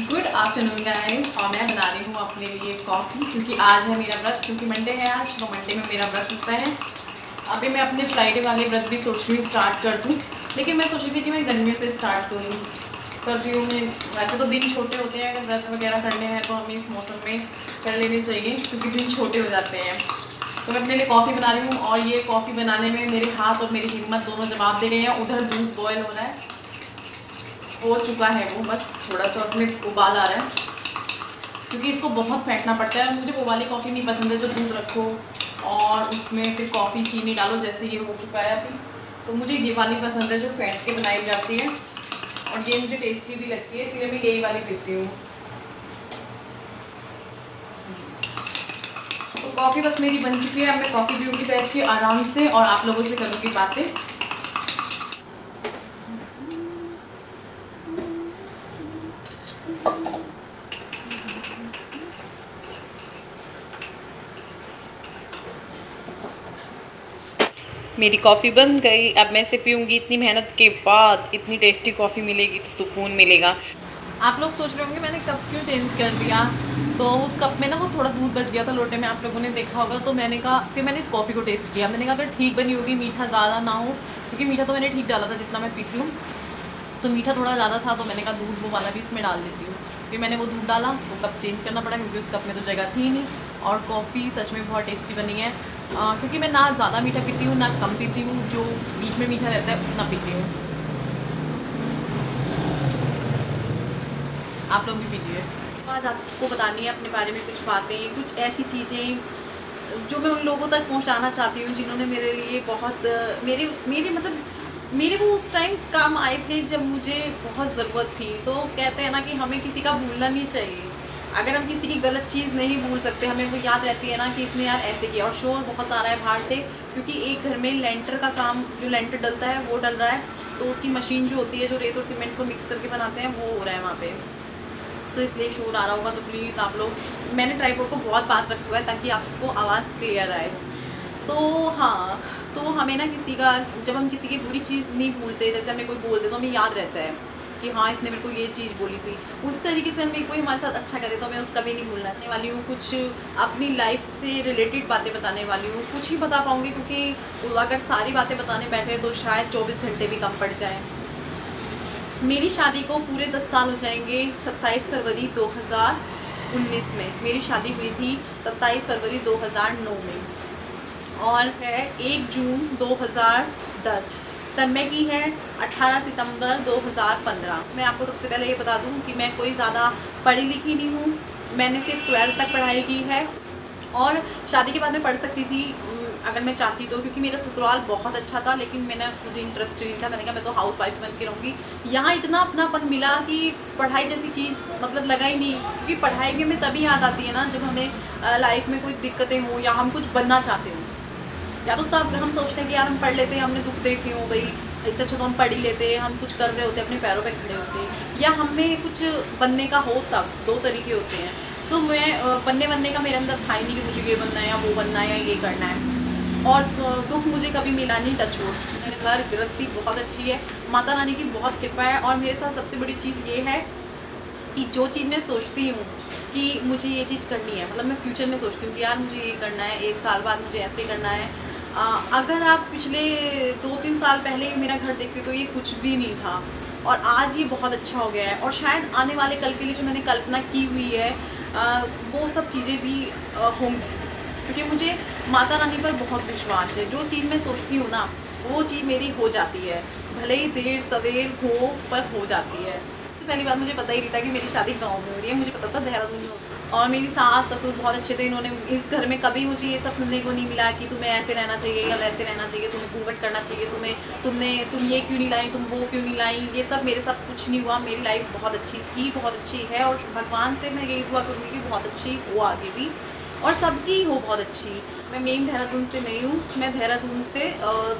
Good afternoon guys और मैं बना रही हूँ अपने लिए कॉफ़ी क्योंकि आज है मेरा व्रत, क्योंकि मंडे है आज तो मंडे में मेरा व्रत होता है। अभी मैं अपने फ्राइडे वाले व्रत भी सोच रही हूँ स्टार्ट कर दूँ। लेकिन मैं सोच रही थी कि मैं गर्मियों से स्टार्ट करूँ। सर्दियों में वैसे तो दिन छोटे होते हैं, अगर व्रत वगैरह करने हैं तो हमें इस मौसम में कर लेने चाहिए, क्योंकि दिन छोटे हो जाते हैं। तो मैं अपने लिए कॉफ़ी बना रही हूँ, और ये कॉफ़ी बनाने में मेरे हाथ और मेरी हिम्मत दोनों जवाब दे रहे हैं। उधर दूध बॉयल हो रहा है। हो चुका है वो, बस थोड़ा सा उसमें उबाल आ रहा है। क्योंकि इसको बहुत फेंटना पड़ता है मुझे वो वाली कॉफ़ी नहीं पसंद है जो दूध रखो और उसमें फिर कॉफ़ी चीनी डालो, जैसे ये हो चुका है अभी। तो मुझे ये वाली पसंद है जो फेंट के बनाई जाती है और ये मुझे टेस्टी भी लगती है, इसलिए मैं यही वाली पीती हूँ। तो कॉफ़ी बस मेरी बन चुकी है, अब मैं कॉफ़ी पीऊँगी बैठ के आराम से और आप लोगों से करूँगी बातें। मेरी कॉफ़ी बन गई। अब मैं इसे पीऊँगी इतनी मेहनत के बाद, इतनी टेस्टी कॉफ़ी मिलेगी तो सुकून मिलेगा। आप लोग सोच रहे होंगे, मैंने कप क्यों चेंज कर दिया तो उस कप में ना वो थोड़ा दूध बच गया था लोटे में, आप लोगों ने देखा होगा। तो मैंने कहा, फिर मैंने इस कॉफ़ी को टेस्ट किया। मैंने कहा, अगर ठीक बनी होगी, मीठा ज़्यादा ना हो, क्योंकि मीठा तो मैंने ठीक डाला था जितना मैं पीती हूँ। तो मीठा थोड़ा ज़्यादा था तो मैंने कहा, दूध वो वाला भी इसमें डाल देती हूँ। फिर मैंने वो दूध डाला तो कप चेंज करना पड़ा, क्योंकि उस कप में तो जगह थी नहीं। और कॉफ़ी सच में बहुत टेस्टी बनी है। आ, क्योंकि मैं ना ज़्यादा मीठा पीती हूँ ना कम पीती हूँ जो बीच में मीठा रहता है उतना पीती हूँ। आप लोग भी पीजिए। आज आपको बतानी है अपने बारे में कुछ बातें कुछ ऐसी चीज़ें जो मैं उन लोगों तक पहुंचाना चाहती हूँ जिन्होंने मेरे लिए बहुत मेरे मेरे मतलब मेरे वो उस टाइम काम आए थे जब मुझे बहुत ज़रूरत थी। तो कहते हैं ना कि हमें किसी का भूलना नहीं चाहिए। अगर हम किसी की गलत चीज़ नहीं भूल सकते, हमें वो याद रहती है ना कि इसने यार ऐसे किया। और शोर बहुत आ रहा है बाहर से, क्योंकि एक घर में लेंटर का काम, जो लेंटर डलता है, वो डल रहा है। तो उसकी मशीन जो होती है, जो रेत और सीमेंट को मिक्स करके बनाते हैं, वो हो रहा है वहाँ पे। तो इसलिए शोर आ रहा होगा। तो प्लीज़ आप लोग, मैंने ट्राईपोर्ड को बहुत पास रखा हुआ है, ताकि आपको आवाज़ क्लियर आए। तो हाँ तो हमें ना किसी का, जब हम किसी की बुरी चीज़ नहीं भूलते, जैसे हमें कोई बोल दे तो हमें याद रहता है। कि हाँ इसने मेरे को ये चीज़ बोली थी। उस तरीके से हमें कोई हमारे साथ अच्छा करे तो मैं उसका भी नहीं भूलना चाहिए। वाली हूँ, कुछ अपनी लाइफ से रिलेटेड बातें बताने वाली हूँ। कुछ ही बता पाऊँगी, क्योंकि अगर सारी बातें बताने बैठे तो शायद चौबीस घंटे भी कम पड़ जाए। मेरी शादी को पूरे दस साल हो जाएँगे, सत्ताईस फरवरी 2019 में। मेरी शादी हुई थी सत्ताईस फरवरी 2009 में और है एक जून 2010 तब मैं की है 18 सितंबर 2015 मैं आपको सबसे पहले ये बता दूँ कि मैं कोई ज़्यादा पढ़ी लिखी नहीं हूँ। मैंने सिर्फ़ ट्वेल्थ तक पढ़ाई की है। और शादी के बाद मैं पढ़ सकती थी अगर मैं चाहती तो क्योंकि मेरा ससुराल बहुत अच्छा था, लेकिन मैंने मुझे इंटरेस्ट नहीं था। मैंने कहा, मैं तो हाउस वाइफ बन के रहूँगी। यहाँ इतना अपनापन मिला कि पढ़ाई जैसी चीज़ मतलब लगा ही नहीं। क्योंकि पढ़ाई भी हमें तभी याद आती है ना, जब हमें लाइफ में कोई दिक्कतें हों या हम कुछ बनना चाहते हों। या तो तब हम सोचते हैं कि यार हम पढ़ लेते हैं, हमने दुख देखे हो भाई, इससे अच्छा तो हम पढ़ ही लेते हैं, हम कुछ कर रहे होते अपने पैरों पर खड़े होते या हमें कुछ बनने का हो तब, दो तरीके होते हैं। तो मैं बनने बनने का मेरे अंदर था ही नहीं कि मुझे ये बनना है या वो बनना है या ये करना है। और दुख मुझे कभी मिला नहीं टच वो मेरे घर गृहस्थी बहुत अच्छी है। माता रानी की बहुत कृपा है और मेरे साथ सबसे बड़ी चीज़ ये है कि जो चीज़ मैं सोचती हूँ कि मुझे ये चीज़ करनी है मतलब मैं फ्यूचर में सोचती हूँ कि यार मुझे ये करना है, एक साल बाद मुझे ऐसे करना है। अगर आप पिछले दो तीन साल पहले मेरा घर देखते तो ये कुछ भी नहीं था। और आज ये बहुत अच्छा हो गया है। और शायद आने वाले कल के लिए जो मैंने कल्पना की हुई है वो सब चीज़ें भी होंगी। क्योंकि मुझे माता रानी पर बहुत विश्वास है। जो चीज़ मैं सोचती हूँ ना, वो चीज़ मेरी हो जाती है। भले ही देर, सवेर हो, पर हो जाती है। सबसे पहली बात मुझे पता ही नहीं था कि मेरी शादी गाँव में हो रही है। मुझे पता था देहरादून में और मेरी सास, ससुर बहुत अच्छे थे, इन्होंने इस घर में कभी मुझे ये सब सुनने को नहीं मिला कि तुम्हें ऐसे रहना चाहिए या वैसे रहना चाहिए, तुम्हें घूंघट करना चाहिए, तुम्हें, तुमने, तुम ये क्यों नहीं लाई, तुम वो क्यों नहीं लाई, ये सब मेरे साथ कुछ नहीं हुआ। मेरी लाइफ बहुत अच्छी थी, बहुत अच्छी है और भगवान से मैं यही दुआ करूँगी कि बहुत अच्छी हो आगे भी। और सबकी हो बहुत अच्छी। मैं मेन देहरादून से नहीं हूँ, मैं देहरादून से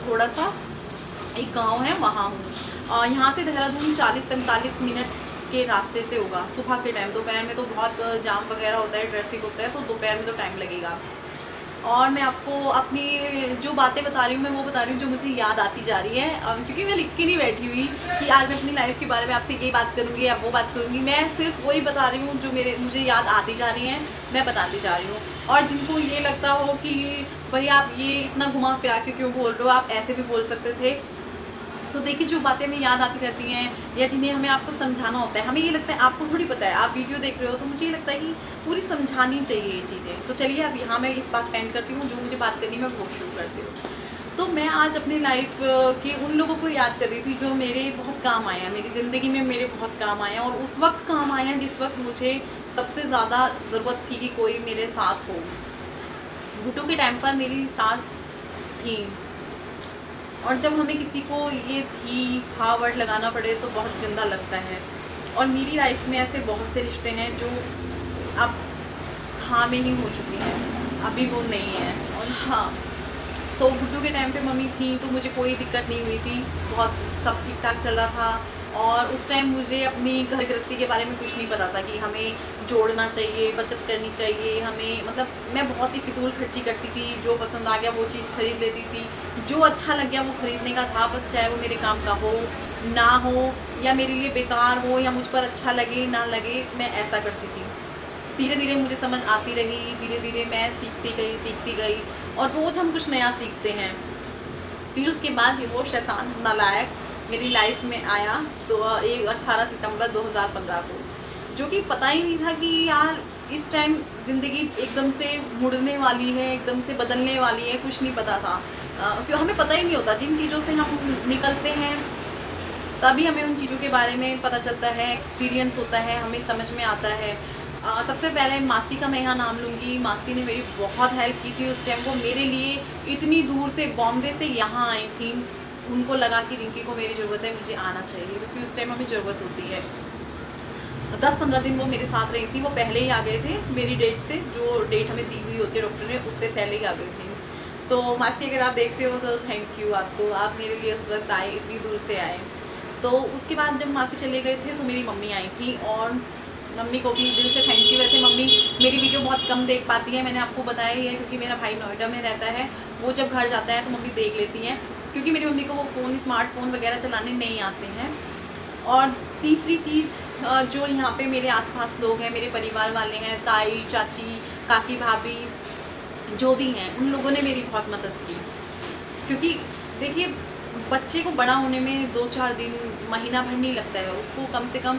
थोड़ा सा एक गाँव है, वहाँ हूँ। यहाँ से देहरादून 40-45 मिनट के रास्ते से होगा। सुबह के टाइम दोपहर में तो बहुत जाम वगैरह होता है ट्रैफ़िक होता है तो दोपहर में तो टाइम लगेगा। और मैं आपको अपनी जो बातें बता रही हूँ, मैं वो बता रही हूँ जो मुझे याद आती जा रही है। क्योंकि मैं लिख के नहीं बैठी हुई कि आज मैं अपनी लाइफ के बारे में आपसे ये बात करूँगी या वो बात करूँगी। मैं सिर्फ़ वही बता रही हूँ जो मेरे, मुझे याद आती जा रही हैं, मैं बताती जा रही हूँ। और जिनको ये लगता हो कि भाई आप ये इतना घुमा फिरा के क्यों बोल रहे हो? आप ऐसे भी बोल सकते थे। तो देखिए, जो बातें हमें याद आती रहती हैं या जिन्हें हमें आपको समझाना होता है, हमें ये लगता है, आपको थोड़ी पता है, आप वीडियो देख रहे हो तो मुझे ये लगता है कि पूरी समझानी चाहिए ये चीज़ें। तो चलिए, अब यहाँ मैं इस बात एंड करती हूँ, जो मुझे बात करनी मैं वो शुरू करती हूँ। तो मैं आज अपनी लाइफ के उन लोगों को याद कर रही थी, जो मेरे बहुत काम आया मेरी ज़िंदगी में मेरे बहुत काम आया और उस वक्त काम आया जिस वक्त मुझे सबसे ज़्यादा ज़रूरत थी कि कोई मेरे साथ हो। घुटों के टाइम पर मेरी सास थी। और जब हमें किसी को ये थी, था वर्ड लगाना पड़े तो बहुत गंदा लगता है। और मेरी लाइफ में ऐसे बहुत से रिश्ते हैं जो अब था में ही हो चुके हैं, अभी वो नहीं है। और हाँ तो गुड्डू के टाइम पे मम्मी थी तो मुझे कोई दिक्कत नहीं हुई थी, बहुत सब ठीक ठाक चल रहा था। और उस टाइम मुझे अपनी घर गृहस्थी के बारे में कुछ नहीं पता था कि हमें जोड़ना चाहिए, बचत करनी चाहिए, हमें मतलब मैं बहुत ही फिजूल खर्ची करती थी, जो पसंद आ गया वो चीज़ खरीद लेती थी, जो अच्छा लग गया वो ख़रीदने का था, बस चाहे वो मेरे काम का हो, ना हो, या मेरे लिए बेकार हो, या मुझ पर अच्छा लगे, ना लगे, मैं ऐसा करती थी। धीरे धीरे मुझे समझ आती रही धीरे धीरे मैं सीखती गई सीखती गई, और रोज़ हम कुछ नया सीखते हैं। फिर उसके बाद ये वो शैतान नालायक मेरी लाइफ में आया तो एक अट्ठारह सितंबर 2015 को। जो कि पता ही नहीं था कि यार इस टाइम ज़िंदगी एकदम से मुड़ने वाली है एकदम से बदलने वाली है कुछ नहीं पता था। क्यों हमें पता ही नहीं होता जिन चीज़ों से हम निकलते हैं तभी हमें उन चीज़ों के बारे में पता चलता है एक्सपीरियंस होता है हमें समझ में आता है। आ, सबसे पहले मासी का मैं यहाँ नाम लूँगी। मासी ने मेरी बहुत हेल्प की थी उस टाइम वो मेरे लिए इतनी दूर से बॉम्बे से यहाँ आई थी। उनको लगा कि रिंकी को मेरी ज़रूरत है मुझे आना चाहिए क्योंकि उस टाइम हमें ज़रूरत होती है। दस पंद्रह दिन वो मेरे साथ रही थी, वो पहले ही आ गए थे मेरी डेट से, जो डेट हमें दी हुई होती है डॉक्टर ने, उससे पहले ही आ गए थे। तो मासी, अगर आप देख रहे हो तो थैंक यू आपको, आप मेरे लिए उस वक्त आए, इतनी दूर से आए। तो उसके बाद जब मासी चले गए थे तो मेरी मम्मी आई थी और मम्मी को भी दिल से थैंक यू वैसे मम्मी मेरी वीडियो बहुत कम देख पाती है, मैंने आपको बताया ही है, क्योंकि मेरा भाई नोएडा में रहता है, वो जब घर जाता है तो मम्मी देख लेती हैं, क्योंकि मेरी मम्मी को वो फ़ोन स्मार्टफ़ोन वगैरह चलाने नहीं आते हैं। और तीसरी चीज़ जो यहाँ पे मेरे आसपास लोग हैं, मेरे परिवार वाले हैं, ताई, चाची, काकी, भाभी, जो भी हैं, उन लोगों ने मेरी बहुत मदद की। क्योंकि देखिए, बच्चे को बड़ा होने में दो चार दिन महीना भर नहीं लगता है। उसको कम से कम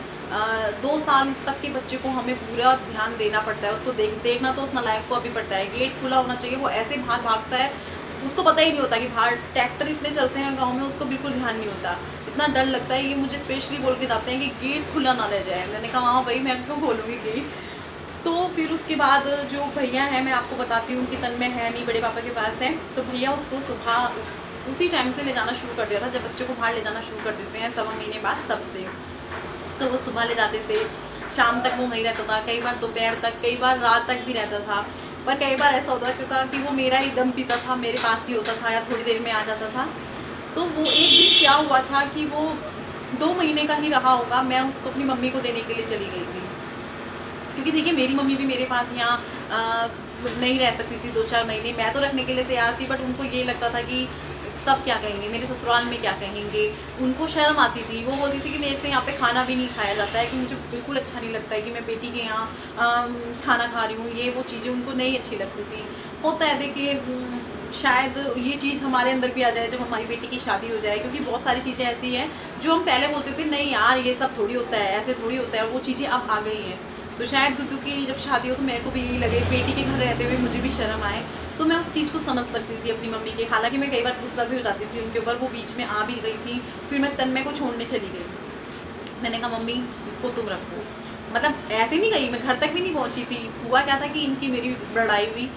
दो साल तक के बच्चे को हमें पूरा ध्यान देना पड़ता है। उसको देख, देखना तो उस नलायक को अभी पड़ता है। गेट खुला होना चाहिए, वो ऐसे बाहर भागता है, उसको पता ही नहीं होता कि बाहर ट्रैक्टर इतने चलते हैं गाँव में, उसको बिल्कुल ध्यान नहीं होता। इतना डर लगता है ये मुझे स्पेशली बोल के बताते हैं कि गेट खुला ना रह जाए। मैंने कहा हाँ भाई, मैं क्यों खोलूँगी गेट तो फिर उसके बाद जो भैया है, मैं आपको बताती हूँ कि तन में है, नहीं, बड़े पापा के पास है। तो भैया उसको सुबह उसी टाइम से ले जाना शुरू कर दिया था, जब बच्चों को बाहर ले जाना शुरू कर देते हैं, सवा महीने बाद तब से। तो वो सुबह ले जाते थे। शाम तक वो वहीं रहता था, कई बार दोपहर तक, कई बार रात तक भी रहता था। पर कई बार ऐसा होता था कि वो मेरा ही दम पीता था, मेरे पास ही होता था या थोड़ी देर में आ जाता था। तो वो एक दिन क्या हुआ था कि वो दो महीने का ही रहा होगा, मैं उसको अपनी मम्मी को देने के लिए चली गई थी। क्योंकि देखिए, मेरी मम्मी भी मेरे पास यहाँ नहीं रह सकती थी दो चार महीने। मैं तो रखने के लिए तैयार थी बट उनको ये लगता था कि सब क्या कहेंगे, मेरे ससुराल में क्या कहेंगे। उनको शर्म आती थी। वो बोलती थी कि मेरे से यहाँ पे खाना भी नहीं खाया जाता है, कि मुझे बिल्कुल अच्छा नहीं लगता है कि मैं बेटी के यहाँ खाना खा रही हूँ। ये वो चीज़ें उनको नहीं अच्छी लगती थी। होता है, देखिए शायद ये चीज़ हमारे अंदर भी आ जाए जब हमारी बेटी की शादी हो जाए, क्योंकि बहुत सारी चीज़ें ऐसी हैं जो हम पहले बोलते थे, नहीं यार, ये सब थोड़ी होता है, ऐसे थोड़ी होता है और वो चीज़ें अब आ गई हैं। तो शायद गुड्डू की जब शादी हो तो मेरे को भी यही लगे, बेटी के घर रहते हुए मुझे भी शर्म आए तो मैं उस चीज़ को समझ सकती थी अपनी मम्मी के। हालाँकि मैं कई बार गुस्सा भी हो जाती थी उनके ऊपर, वो बीच में आ भी गई थी, फिर मैं तन्मय को छोड़ने चली गई। मैंने कहा, मम्मी, इसको तुम रखो। मतलब ऐसे नहीं गई, मैं घर तक भी नहीं पहुँची थी। हुआ क्या था कि इनकी मेरी लड़ाई हुई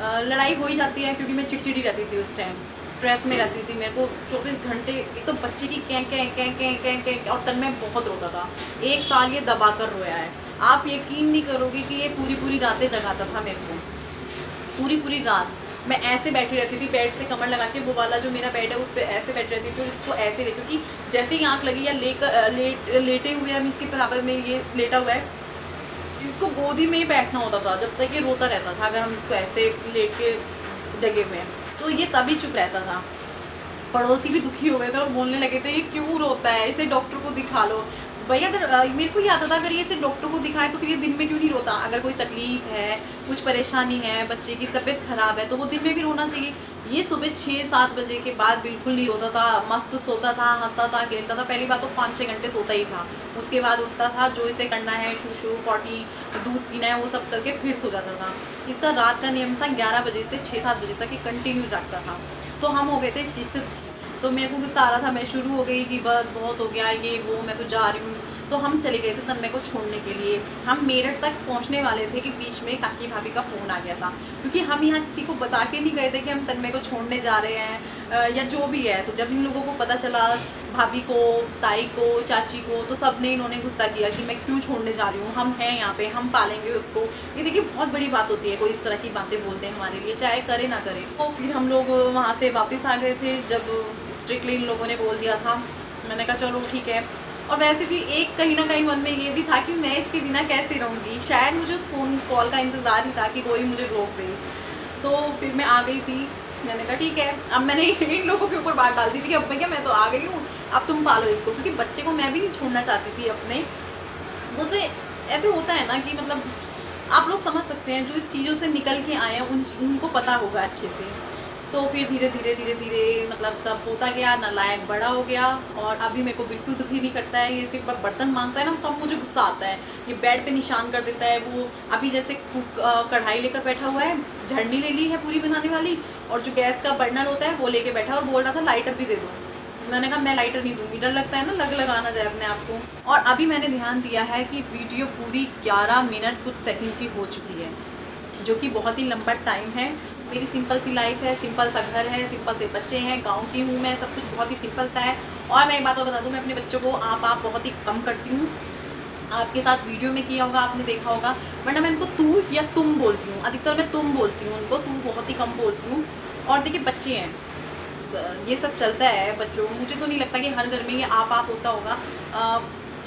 लड़ाई हो ही जाती है क्योंकि मैं चिड़चिड़ी रहती थी उस टाइम स्ट्रेस में रहती थी मेरे को 24 घंटे, एक तो बच्चे की कै कै कै कै कै कै और तन में बहुत रोता था. एक साल ये दबा कर रोया है. आप यकीन नहीं करोगे कि ये पूरी पूरी रातें जगाता था मेरे को. पूरी पूरी रात मैं ऐसे बैठी रहती थी, बेड से कमर लगा के, वो वाला जो मेरा बेड है, उस पर ऐसे बैठी रहती थी और इसको ऐसे ले, क्योंकि जैसे ही आँख लगी या लेकर लेट, लेटे हुए हम इसके बराबर में ये लेटा हुआ है इसको गोदी में ही बैठना होता था, जब तक ये रोता रहता था, अगर हम इसको ऐसे लेट के जगह में तो ये तभी चुप रहता था। पड़ोसी भी दुखी हो गए थे और बोलने लगे थे, ये क्यों रोता है? इसे डॉक्टर को दिखा लो। भाई, अगर मेरे को याद आता, अगर ये सिर्फ़ डॉक्टर को दिखाए तो फिर ये दिन में क्यों नहीं रोता? अगर कोई तकलीफ़ है, कुछ परेशानी है, बच्चे की तबीयत ख़राब है तो वो दिन में भी रोना चाहिए। ये सुबह छः सात बजे के बाद बिल्कुल नहीं रोता था, मस्त सोता था, हंसता था, खेलता था। पहली बात तो पाँच छः घंटे सोता ही था। उसके बाद उठता था, जो इसे करना है शू शू पॉटी, दूध पीना है, वो सब करके फिर सो जाता था। इसका रात का नियम था, ग्यारह बजे से छः सात बजे तक ये कंटिन्यू जागता था। तो हम हो गए थे इस चीज़ से तो मेरे को गुस्सा आ रहा था, मैं शुरू हो गई कि बस बहुत हो गया, ये वो, मैं तो जा रही हूँ। तो हम चले गए थे तन्मय को छोड़ने के लिए। हम मेरठ तक पहुँचने वाले थे कि बीच में काकी भाभी का फ़ोन आ गया था। क्योंकि हम यहाँ किसी को बता के नहीं गए थे कि हम तन्मय को छोड़ने जा रहे हैं या जो भी है। तो जब इन लोगों को पता चला, भाभी को, ताई को, चाची को तो सबने इन्होंने गुस्सा किया कि मैं क्यों छोड़ने जा रही हूँ? हम हैं यहाँ पे, हम पालेंगे उसको। ये देखिए, बहुत बड़ी बात होती है, कोई इस तरह की बातें बोलते हैं हमारे लिए, चाहे करे ना करे। तो फिर हम लोग वहाँ से वापस आ गए थे, जब स्ट्रिक्टली इन लोगों ने बोल दिया था। मैंने कहा, चलो, ठीक है। और वैसे भी एक कहीं ना कहीं मन में ये भी था कि मैं इसके बिना कैसे रहूँगी? शायद मुझे उस फ़ोन कॉल का इंतज़ार ही था कि कोई मुझे रोक दे। तो फिर मैं आ गई थी। मैंने कहा, ठीक है। अब मैंने इन लोगों के ऊपर बात डाल दी थी कि अब भैया मैं तो आ गई हूँ। अब तुम पालो इसको। क्योंकि बच्चे को मैं भी नहीं छोड़ना चाहती थी अपने। वो तो ऐसे होता है ना कि मतलब आप लोग समझ सकते हैं, जो इस चीज़ों से निकल के आए हैं, उन, उनको पता होगा अच्छे से। तो फिर धीरे धीरे धीरे धीरे मतलब सब होता गया, नालायक बड़ा हो गया और अभी मेरे को बिल्कुल दुखी नहीं करता है, ये सिर्फ़ बर्तन माँगता है ना तब मुझे गुस्सा आता है। ये बेड पे निशान कर देता है, वो अभी जैसे कुक कढ़ाई लेकर बैठा हुआ है झड़नी ले ली है पूरी बनाने वाली और जो गैस का बर्नर होता है, वो लेके बैठा और बोल रहा था लाइटर भी दे दो। मैंने कहा, मैं लाइटर नहीं दूँगी। डर लगता है ना, लग लगाना जाए अपने आप को। और अभी मैंने ध्यान दिया है कि वीडियो पूरी 11 मिनट कुछ सेकंड की हो चुकी है, जो कि बहुत ही लंबा टाइम है। मेरी सिंपल सी लाइफ है, सिंपल सा घर है, सिंपल से बच्चे हैं, गाँव की हूँ मैं, सब कुछ बहुत ही सिंपल सा है। और मैं एक बात और बता दूँ, मैं अपने बच्चों को आप आप बहुत ही कम करती हूँ। आपके साथ वीडियो में किया होगा, आपने देखा होगा, वरना मैं इनको तू या तुम बोलती हूँ। अधिकतर मैं तुम बोलती हूँ उनको, तू बहुत ही कम बोलती हूँ। और देखिए, बच्चे हैं। ये सब चलता है बच्चों मुझे तो नहीं लगता कि हर घर में ये आप आप होता होगा।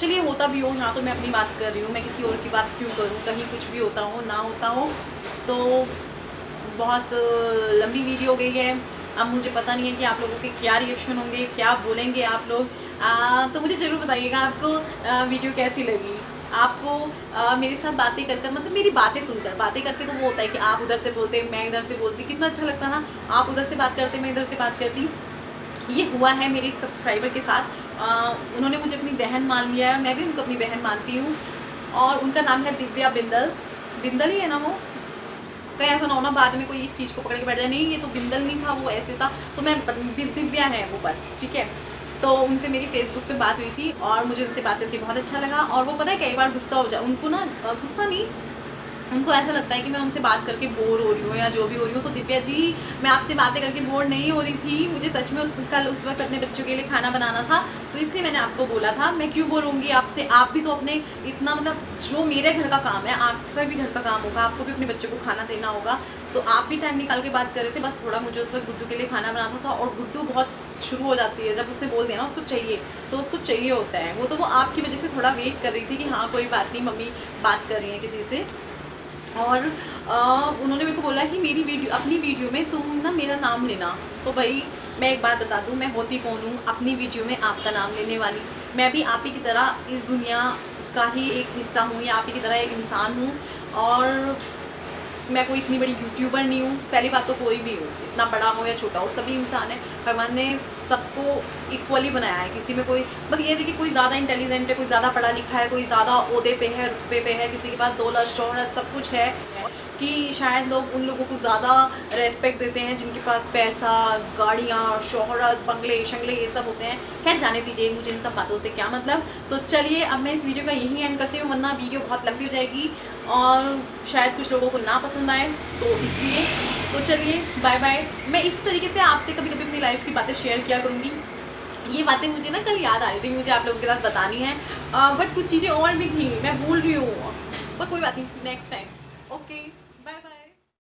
चलिए, होता भी हो, यहाँ तो मैं अपनी बात कर रही हूँ। मैं किसी और की बात क्यों करूँ? कहीं कुछ भी होता हो, ना होता हो तो बहुत लंबी वीडियो हो गई है। अब मुझे पता नहीं है कि आप लोगों के क्या रिएक्शन होंगे क्या बोलेंगे आप लोग। आ, तो मुझे ज़रूर बताइएगा आपको आ, वीडियो कैसी लगी। आपको आ, मेरे साथ बातें कर कर मतलब मेरी बातें सुनकर बातें करके तो वो होता है कि आप उधर से बोलते मैं इधर से बोलती। कितना अच्छा लगता ना आप उधर से बात करते मैं इधर से बात करती। ये हुआ है मेरे सब्सक्राइबर के साथ। आ, उन्होंने मुझे अपनी बहन मान लिया है मैं भी उनको अपनी बहन मानती हूँ। और उनका नाम है दिव्या बिंदल। बिंदल ही है ना वो? कहीं ऐसा ना होना बाद में कोई इस चीज़ को पकड़ के बैठ जाए, नहीं, ये तो बिंदल नहीं था, वो ऐसे था तो मैं दिव्या है वो बस, ठीक है? तो उनसे मेरी फेसबुक पे बात हुई थी और मुझे उनसे बात करके बहुत अच्छा लगा और वो पता है कई बार गुस्सा हो जाए उनको ना गुस्सा नहीं उनको ऐसा लगता है कि मैं उनसे बात करके बोर हो रही हूँ या जो भी हो रही हूँ। तो दिव्या जी, मैं आपसे बातें करके बोर नहीं हो रही थी। मुझे सच में उस कल, उस वक्त अपने बच्चों के लिए खाना बनाना था तो इसलिए मैंने आपको बोला था। मैं क्यों बोलूँगी आपसे? आप भी तो अपने इतना मतलब जो मेरे घर का काम है आपका भी घर का काम होगा। आपको भी अपने बच्चों को खाना देना होगा। तो आप भी टाइम निकाल के बात कर रहे थे, बस थोड़ा मुझे उस वक्त गुड्डू के लिए खाना बनाना था और गुड्डू बहुत शुरू हो जाती है। जब उसने बोल दिया ना, उसको चाहिए। तो उसको चाहिए होता है। वो तो वो आपकी वजह से थोड़ा वेट कर रही थी कि हाँ कोई बात नहीं, मम्मी बात कर रही है किसी से। और आ, उन्होंने मेरे को बोला कि मेरी वीडियो अपनी वीडियो में तुम ना मेरा नाम लेना। तो भाई मैं एक बात बता दूँ मैं होती कौन हूँ अपनी वीडियो में आपका नाम लेने वाली। मैं भी आप ही की तरह इस दुनिया का ही एक हिस्सा हूँ या आप ही की तरह एक इंसान हूँ और मैं कोई इतनी बड़ी यूट्यूबर नहीं हूँ। पहली बात तो कोई भी हो इतना बड़ा हो या छोटा हो सभी इंसान है। भगवान ने सबको इक्वली बनाया है। किसी में कोई बस ये देखिए, कोई ज़्यादा इंटेलिजेंट है, कोई ज़्यादा पढ़ा लिखा है, कोई ज़्यादा अहदे पे है, रुतबे पे है, किसी के पास दौलत, शोहरत, सब कुछ है, कि शायद लोग उन लोगों को ज़्यादा रेस्पेक्ट देते हैं, जिनके पास पैसा, गाड़ियाँ, शोहरत, बंगले, शंगले, ये सब होते हैं। खैर, जाने दीजिए मुझे इन सब बातों से क्या मतलब। तो चलिए, अब मैं इस वीडियो का यही एंड करती हूँ, वरना वीडियो बहुत लंबी हो जाएगी और शायद कुछ लोगों को ना पसंद आए तो इसलिए तो चलिए बाय बाय मैं इस तरीके से आपसे कभी कभी अपनी लाइफ की बातें शेयर किया करूँगी। ये बातें मुझे ना कल याद आ रही थी मुझे आप लोगों के साथ बतानी है। बट कुछ चीज़ें और भी थी, मैं भूल रही हूँ। पर कोई बात नहीं नेक्स्ट टाइम ओके